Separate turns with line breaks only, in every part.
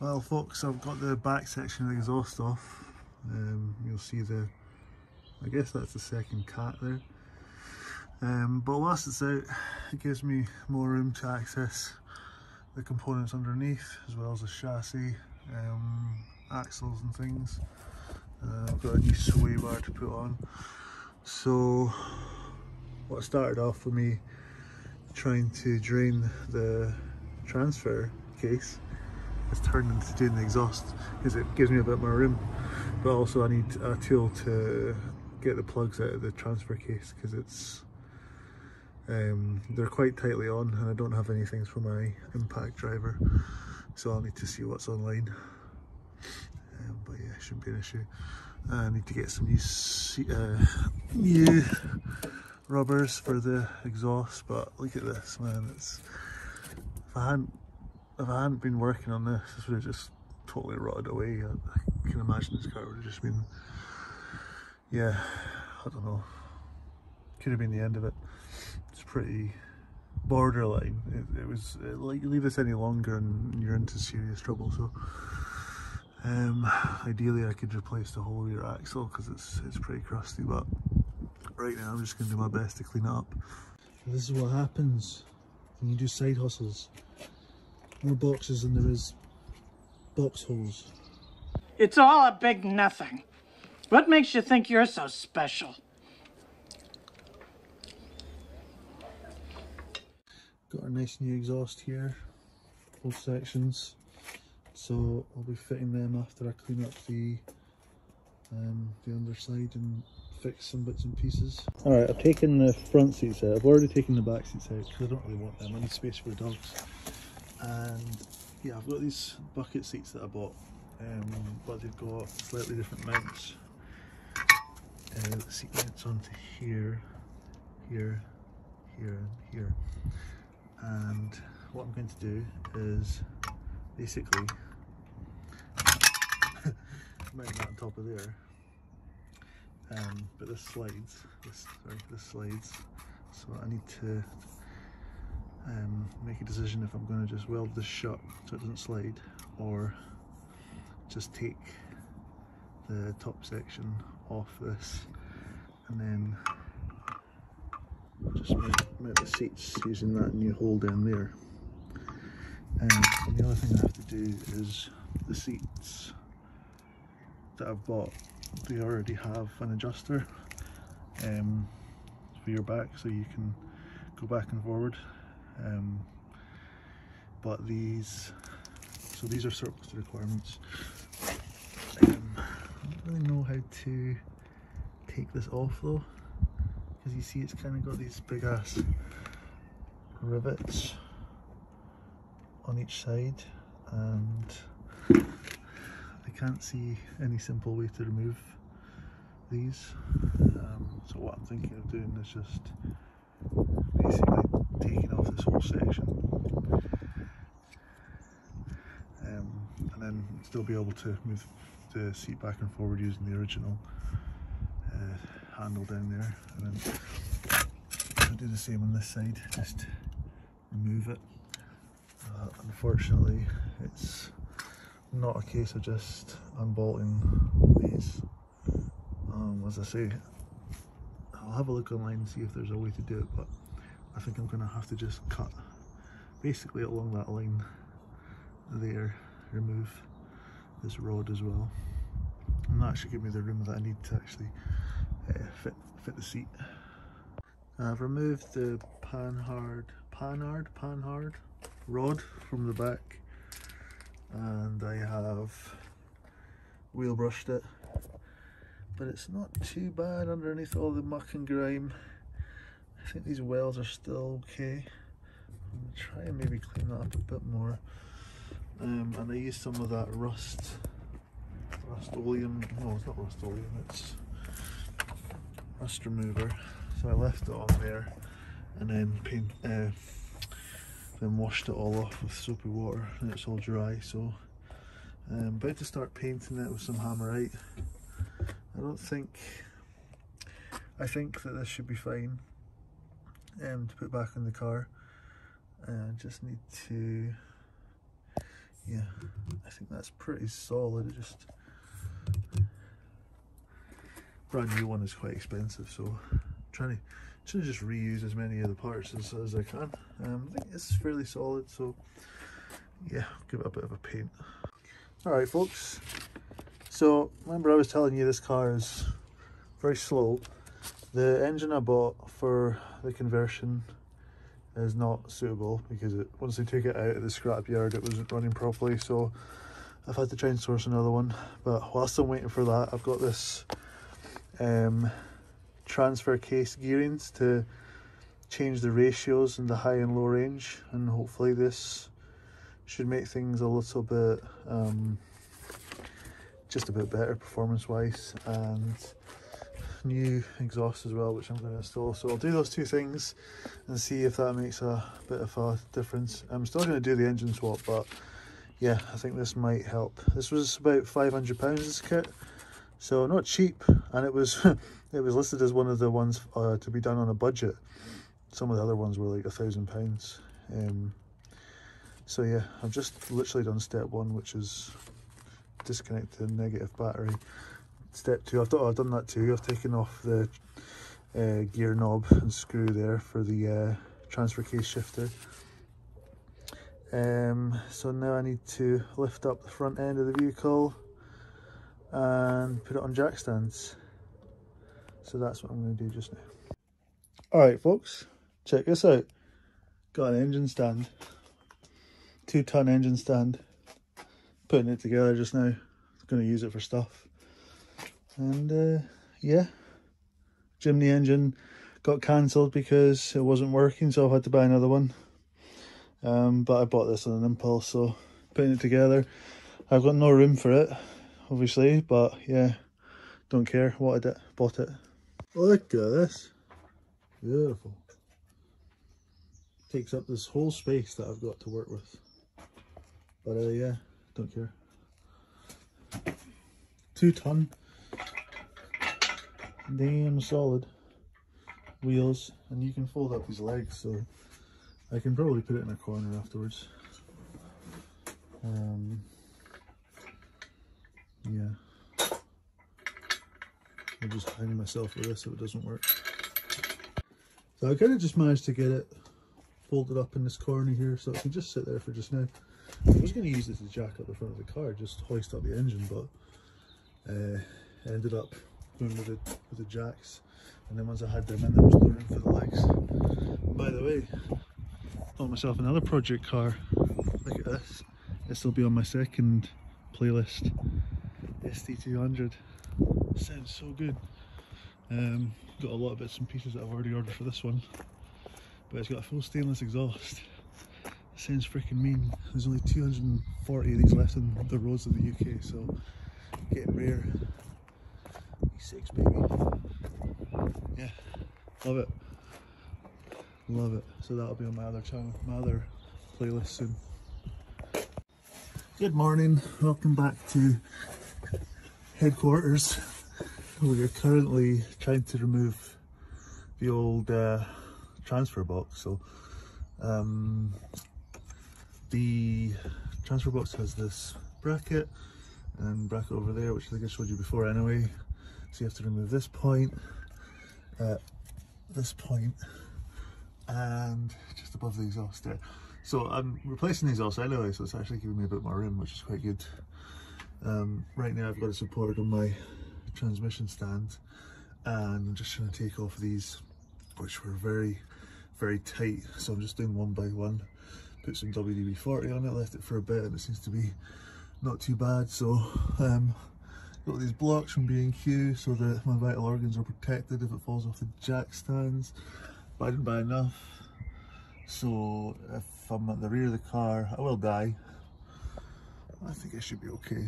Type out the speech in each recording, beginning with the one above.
Well folks, I've got the back section of the exhaust off. Um, you'll see the, I guess that's the second cat there. Um, but whilst it's out, it gives me more room to access the components underneath, as well as the chassis, um, axles and things. Uh, I've got a new sway bar to put on. So what started off with me trying to drain the transfer case has turned into doing the exhaust because it gives me a bit more room. But also I need a tool to get the plugs out of the transfer case because it's um, they're quite tightly on and I don't have any things for my impact driver. So I'll need to see what's online. Um, but yeah shouldn't be an issue. I need to get some new, uh, new rubbers for the exhaust but look at this man it's if I hadn't if I hadn't been working on this this would have just totally rotted away I, I can imagine this car would have just been yeah I don't know could have been the end of it it's pretty borderline it, it was it, like you leave this any longer and you're into serious trouble so um, ideally I could replace the whole rear axle because it's it's pretty crusty but right now I'm just going to do my best to clean it up. This is what happens when you do side hustles. More boxes than there is box holes.
It's all a big nothing. What makes you think you're so special?
Got a nice new exhaust here, both sections. So I'll be fitting them after I clean up the um, the underside and fix some bits and pieces. Alright, I've taken the front seats out. I've already taken the back seats out because I don't really want them. I need space for dogs. And yeah, I've got these bucket seats that I bought, um, but they've got slightly different mounts. Uh, the seat mounts onto here, here, here, and here. And what I'm going to do is basically mount that on top of there um, but this slides this sorry this slides so I need to um, make a decision if I'm going to just weld this shut so it doesn't slide or just take the top section off this and then just mount, mount the seats using that new hole down there. And the other thing I have to do is the seats that I've bought they already have an adjuster um, for your back so you can go back and forward um, but these so these are surplus requirements. Um, I don't really know how to take this off though because you see it's kind of got these big ass rivets on each side and I can't see any simple way to remove these. Um, so what I'm thinking of doing is just basically this whole section. Um, and then still be able to move the seat back and forward using the original uh, handle down there. And then I'll do the same on this side just remove it. Uh, unfortunately it's not a case of just unbolting these. Um, as I say, I'll have a look online and see if there's a way to do it, but I think I'm going to have to just cut basically along that line there, remove this rod as well. And that should give me the room that I need to actually uh, fit, fit the seat. I've removed the panhard, panhard, panhard rod from the back and I have wheel brushed it but it's not too bad underneath all the muck and grime I think these welds are still okay. I'm to try and maybe clean that up a bit more. Um, and I used some of that rust rust-oleum no it's not rust-oleum it's rust remover. So I left it on there and then paint uh, then washed it all off with soapy water and it's all dry so I'm about to start painting it with some hammerite. I don't think I think that this should be fine um, to put back in the car I uh, just need to yeah I think that's pretty solid. It just brand new one is quite expensive, so I'm trying to trying to just reuse as many of the parts as, as I can. Um, I think it's fairly solid, so yeah, give it a bit of a paint. All right, folks. So remember I was telling you this car is very slow. The engine I bought for the conversion is not suitable because it, once they took it out of the scrapyard it wasn't running properly so I've had to try and source another one. But whilst I'm waiting for that I've got this um, transfer case gearings to change the ratios in the high and low range and hopefully this should make things a little bit um, just a bit better performance wise and new exhaust as well which I'm going to install. So I'll do those two things and see if that makes a bit of a difference. I'm still going to do the engine swap but yeah I think this might help. This was about 500 pounds this kit. So not cheap and it was it was listed as one of the ones uh, to be done on a budget. Some of the other ones were like a thousand pounds. Um, so yeah I've just literally done step one which is disconnect the negative battery step two, I've done, I've done that too. I've taken off the uh, gear knob and screw there for the uh, transfer case shifter. Um, so now I need to lift up the front end of the vehicle and put it on jack stands. So that's what I'm going to do just now. Alright folks, check this out. Got an engine stand. Two ton engine stand. Putting it together just now. Going to use it for stuff and uh, yeah Jimny engine got cancelled because it wasn't working so I've had to buy another one. Um, but I bought this on an impulse so putting it together I've got no room for it obviously but yeah don't care. Wanted it bought it. Look at this. Beautiful. Takes up this whole space that I've got to work with. But uh, yeah don't care. Two ton damn solid. Wheels. And you can fold up these legs so I can probably put it in a corner afterwards. Um, yeah. I'll just hang myself with this if it doesn't work. So I kind of just managed to get it folded up in this corner here so it can just sit there for just now. I was going to use this to jack up the front of the car just hoist up the engine but uh, ended up with the, with the jacks and then once I had them in there was no room for the legs. By the way, bought myself another project car. Look at this. This will be on my second playlist. ST200. Sounds so good. Um, got a lot of bits and pieces that I've already ordered for this one. But it's got a full stainless exhaust. Sounds freaking mean. There's only 240 of these left in the roads of the UK, so getting rare six, baby. Yeah, love it. Love it. So that'll be on my other channel, my other playlist soon. Good morning, welcome back to headquarters. We are currently trying to remove the old uh, transfer box. So um, the transfer box has this bracket and bracket over there, which I think I showed you before anyway. So you have to remove this point, uh, this point, and just above the exhaust there. So I'm replacing the exhaust anyway, so it's actually giving me a bit more room, which is quite good. Um, right now I've got it supported on my transmission stand, and I'm just trying to take off these, which were very, very tight. So I'm just doing one by one. Put some WD-40 on it, left it for a bit, and it seems to be not too bad. So um, Got these blocks from B&Q so that my vital organs are protected if it falls off the jack stands. But I didn't buy enough. So if I'm at the rear of the car, I will die. I think I should be okay.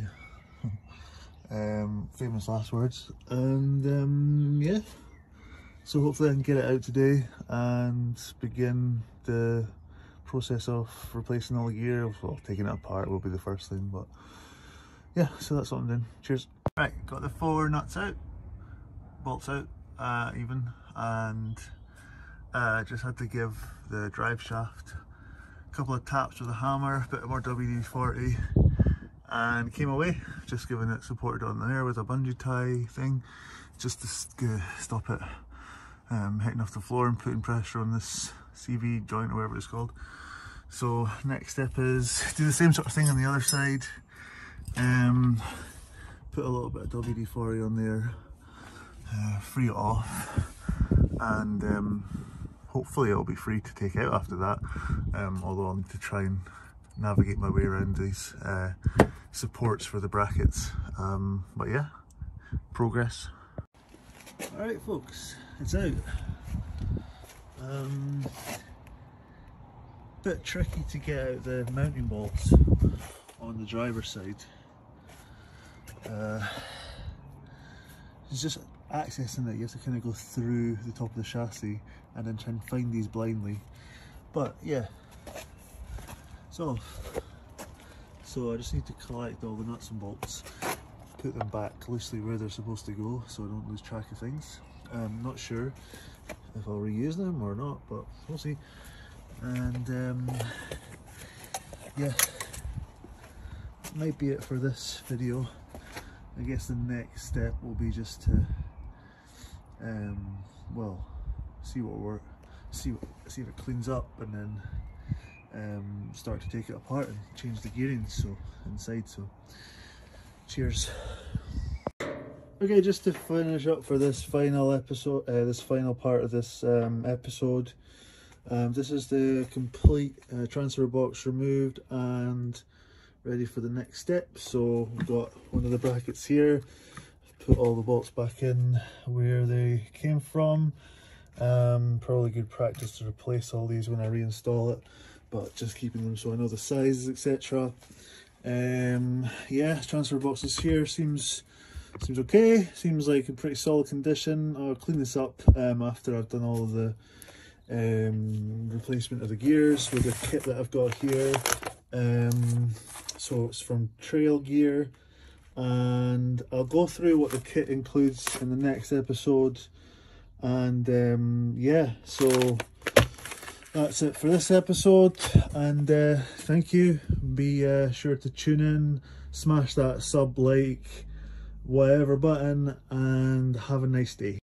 um, famous last words. And um, yeah, so hopefully I can get it out today and begin the process of replacing all the gear. Well, taking it apart will be the first thing, but yeah, so that's what I'm doing. Cheers. Right, got the four nuts out, bolts out uh, even, and uh, just had to give the drive shaft a couple of taps with a hammer, a bit more WD-40, and came away, just giving it supported on there with a bungee tie thing, just to stop it um, hitting off the floor and putting pressure on this CV joint or whatever it's called. So next step is do the same sort of thing on the other side. Um, put a little bit of WD-40 on there, uh, free it off, and um, hopefully it'll be free to take out after that. Um, although I'll need to try and navigate my way around these uh, supports for the brackets. Um, but yeah, progress. Alright folks, it's out. Um, bit tricky to get out the mounting bolts on the driver's side. Uh, it's just accessing it, you have to kind of go through the top of the chassis and then try and find these blindly. But yeah, so, so I just need to collect all the nuts and bolts put them back loosely where they're supposed to go so I don't lose track of things. I'm not sure if I'll reuse them or not, but we'll see. And um, yeah, might be it for this video. I guess the next step will be just to, um, well, see what work, see what, see if it cleans up, and then um, start to take it apart and change the gearing so inside. So Cheers. Okay, just to finish up for this final episode, uh, this final part of this um, episode, um, this is the complete uh, transfer box removed and ready for the next step. So we've got one of the brackets here, put all the bolts back in where they came from. Um, probably good practice to replace all these when I reinstall it, but just keeping them so I know the sizes, etc. Um, yeah, transfer boxes here seems seems okay. Seems like in pretty solid condition. I'll clean this up um, after I've done all of the um, replacement of the gears with the kit that I've got here. Um, so it's from Trail Gear. And I'll go through what the kit includes in the next episode. And um, yeah so that's it for this episode. And uh, thank you. Be uh, sure to tune in smash that sub like whatever button and have a nice day